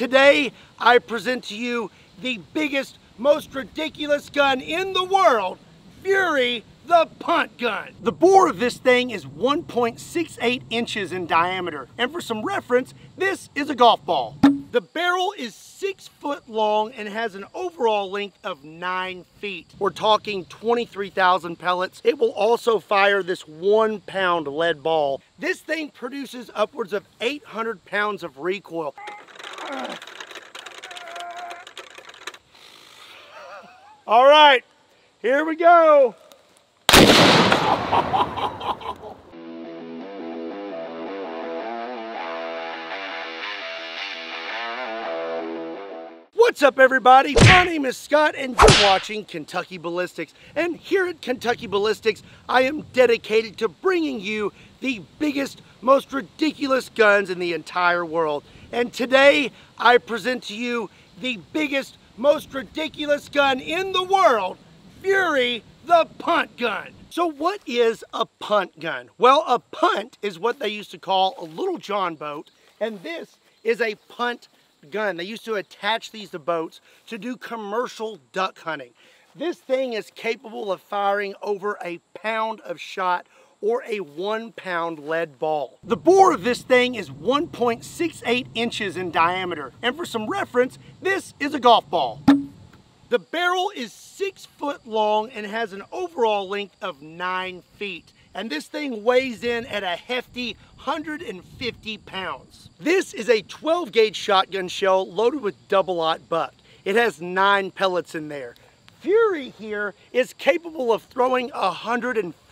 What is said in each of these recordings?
today I present to you the biggest, most ridiculous gun in the world, Fury the punt gun. The bore of this thing is 1.68 inches in diameter. And for some reference, this is a golf ball. The barrel is six foot long and has an overall length of nine feet. We're talking 23,000 pellets. It will also fire this one pound lead ball. This thing produces upwards of 800 pounds of recoil. All right, here we go. What's up everybody? My name is Scott and you're watching Kentucky Ballistics. And here at Kentucky Ballistics, I am dedicated to bringing you the biggest, most ridiculous guns in the entire world. And today, I present to you the biggest, most ridiculous gun in the world, Fury the punt gun. So what is a punt gun? Well, a punt is what they used to call a little John boat, and this is a punt gun. They used to attach these to boats to do commercial duck hunting. This thing is capable of firing over a pound of shot or a one pound lead ball. The bore of this thing is 1.68 inches in diameter. And for some reference, this is a golf ball. The barrel is six foot long and has an overall length of nine feet. And this thing weighs in at a hefty 150 pounds. This is a 12 gauge shotgun shell loaded with double-aught buck. It has nine pellets in there. Fury here is capable of throwing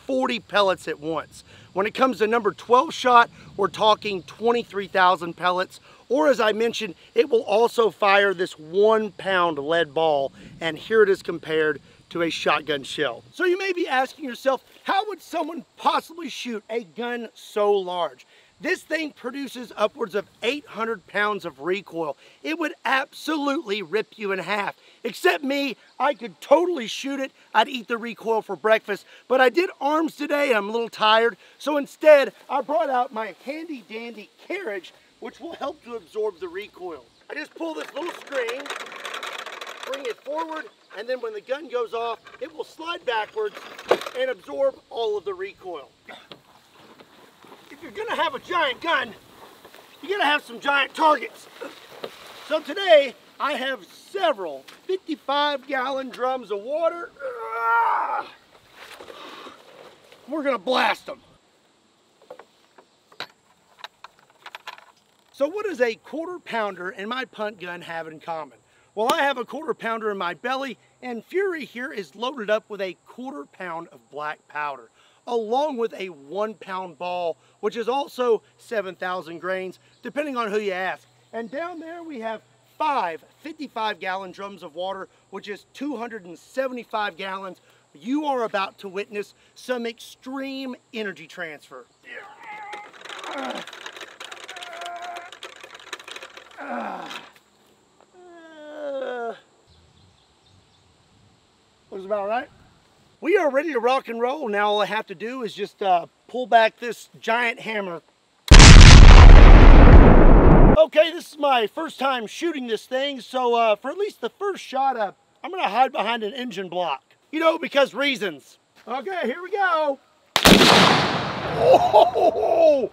140 pellets at once. When it comes to number 12 shot, we're talking 23,000 pellets or as I mentioned, it will also fire this one pound lead ball, and here it is compared to a shotgun shell. So you may be asking yourself, how would someone possibly shoot a gun so large? This thing produces upwards of 800 pounds of recoil. It would absolutely rip you in half. Except me, I could totally shoot it. I'd eat the recoil for breakfast. But I did arms today, I'm a little tired. So instead, I brought out my handy dandy carriage which will help to absorb the recoil. I just pull this little string, bring it forward, and then when the gun goes off, it will slide backwards and absorb all of the recoil. If you're gonna have a giant gun, you gotta have some giant targets. So today, I have several 55 gallon drums of water. Ah! We're gonna blast them. So what does a quarter pounder and my punt gun have in common? Well, I have a quarter pounder in my belly and Fury here is loaded up with a quarter pound of black powder along with a one pound ball, which is also 7,000 grains, depending on who you ask. And down there we have five 55 gallon drums of water, which is 275 gallons. You are about to witness some extreme energy transfer. Looks about right. We are ready to rock and roll. Now all I have to do is just uh, pull back this giant hammer. Okay, this is my first time shooting this thing, so uh, for at least the first shot, uh, I'm gonna hide behind an engine block. You know, because reasons. Okay, here we go. Oh!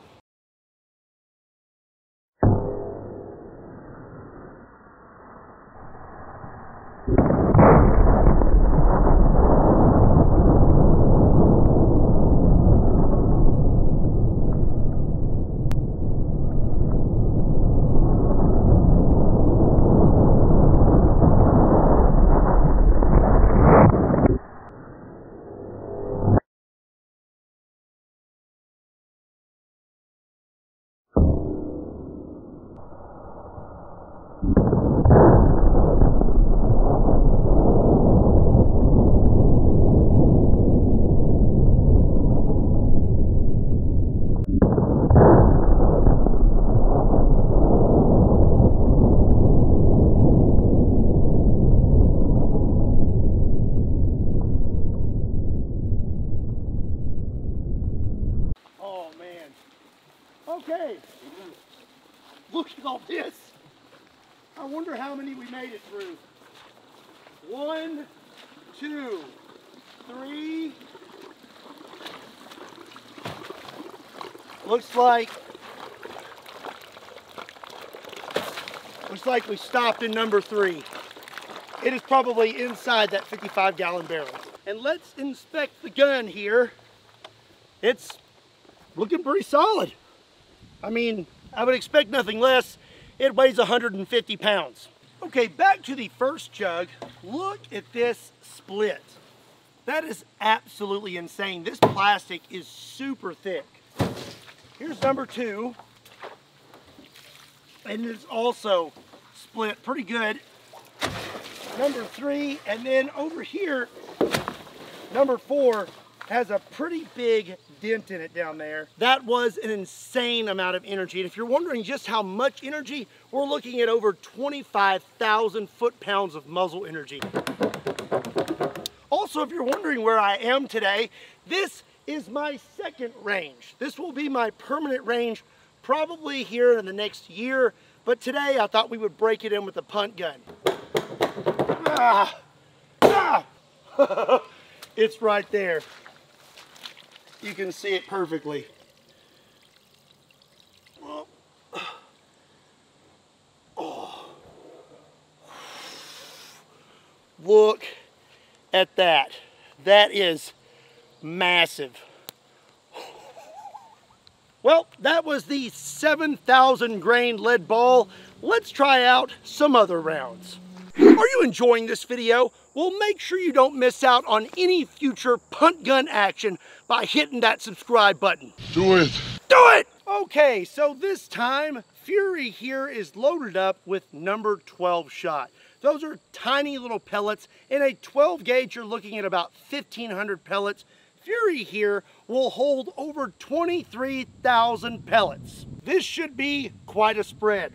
Okay. Look at all this. I wonder how many we made it through. One, two, three. Looks like looks like we stopped in number three. It is probably inside that 55 gallon barrel. And let's inspect the gun here. It's looking pretty solid. I mean, I would expect nothing less. It weighs 150 pounds. Okay, back to the first jug. Look at this split. That is absolutely insane. This plastic is super thick. Here's number two. And it's also split pretty good. Number three, and then over here, number four has a pretty big dent in it down there. That was an insane amount of energy. And if you're wondering just how much energy, we're looking at over 25,000 foot-pounds of muzzle energy. Also, if you're wondering where I am today, this is my second range. This will be my permanent range probably here in the next year, but today I thought we would break it in with a punt gun. Ah, ah. it's right there you can see it perfectly. Oh. Look at that. That is massive. Well, that was the 7,000 grain lead ball. Let's try out some other rounds. Are you enjoying this video? Well, make sure you don't miss out on any future punt gun action by hitting that subscribe button. Do it. Do it! Okay, so this time, Fury here is loaded up with number 12 shot. Those are tiny little pellets. In a 12 gauge, you're looking at about 1,500 pellets. Fury here will hold over 23,000 pellets. This should be quite a spread.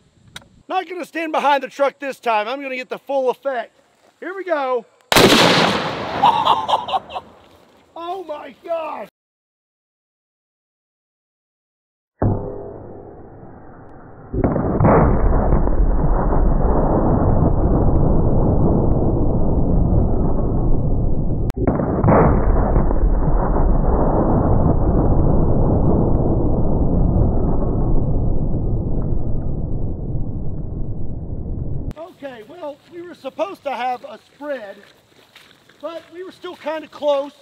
Not gonna stand behind the truck this time. I'm gonna get the full effect. Here we go. oh my gosh. supposed to have a spread, but we were still kind of close.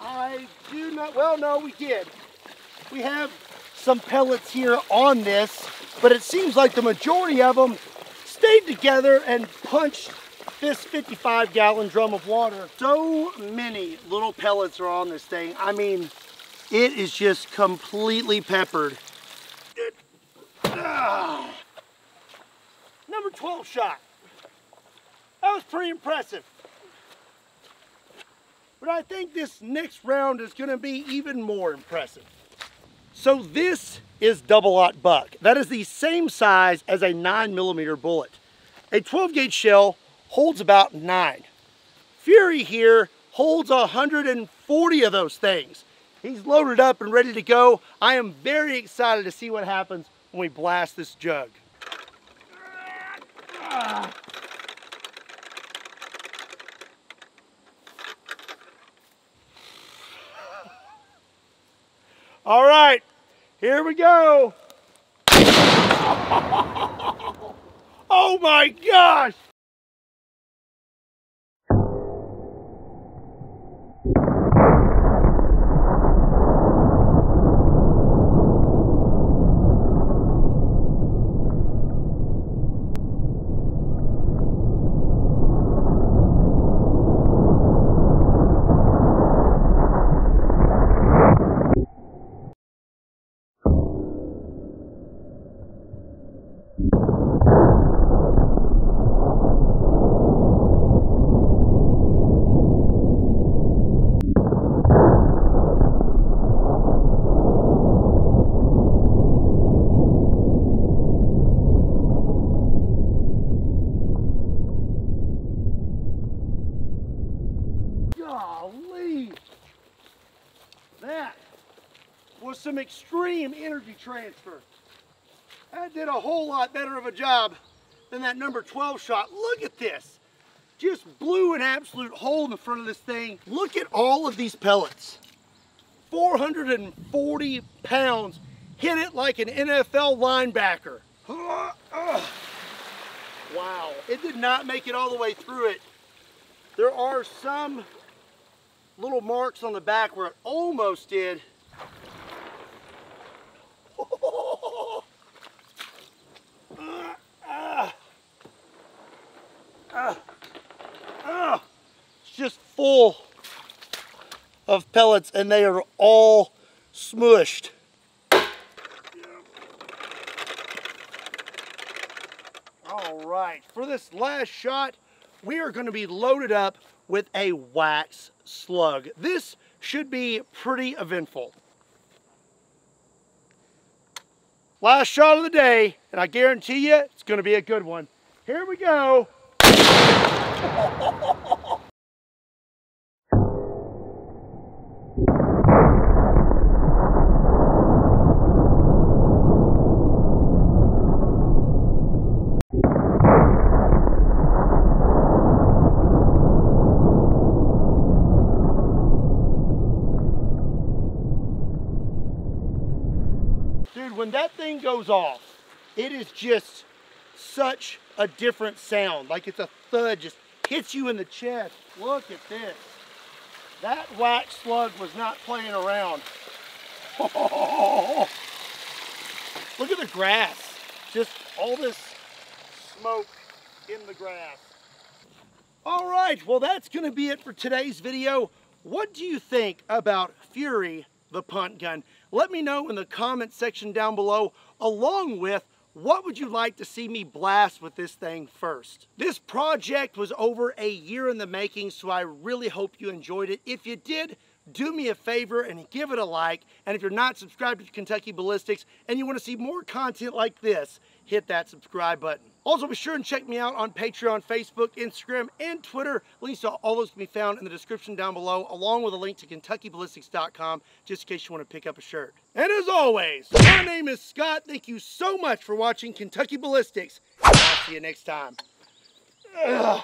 I do not, well, no, we did. We have some pellets here on this, but it seems like the majority of them stayed together and punched this 55 gallon drum of water. So many little pellets are on this thing. I mean, it is just completely peppered. Number 12 shot. That was pretty impressive. But I think this next round is gonna be even more impressive. So this is double-aught buck. That is the same size as a nine millimeter bullet. A 12 gauge shell holds about nine. Fury here holds 140 of those things. He's loaded up and ready to go. I am very excited to see what happens when we blast this jug. All right, here we go. oh my gosh. some extreme energy transfer. That did a whole lot better of a job than that number 12 shot. Look at this. Just blew an absolute hole in the front of this thing. Look at all of these pellets. 440 pounds. Hit it like an NFL linebacker. Wow, it did not make it all the way through it. There are some little marks on the back where it almost did. It's just full of pellets and they are all smushed. All right, for this last shot, we are gonna be loaded up with a wax slug. This should be pretty eventful. Last shot of the day, and I guarantee you it's gonna be a good one. Here we go. Dude, when that thing goes off, it is just such a different sound. Like it's a thud, just hits you in the chest. Look at this. That wax slug was not playing around. Look at the grass. Just all this smoke in the grass. All right, well that's gonna be it for today's video. What do you think about Fury, the punt gun? Let me know in the comment section down below, along with what would you like to see me blast with this thing first? This project was over a year in the making, so I really hope you enjoyed it. If you did, do me a favor and give it a like. And if you're not subscribed to Kentucky Ballistics and you want to see more content like this, hit that subscribe button. Also, be sure and check me out on Patreon, Facebook, Instagram, and Twitter. Links to all those can be found in the description down below, along with a link to KentuckyBallistics.com, just in case you want to pick up a shirt. And as always, my name is Scott. Thank you so much for watching Kentucky Ballistics. I'll see you next time. Ugh.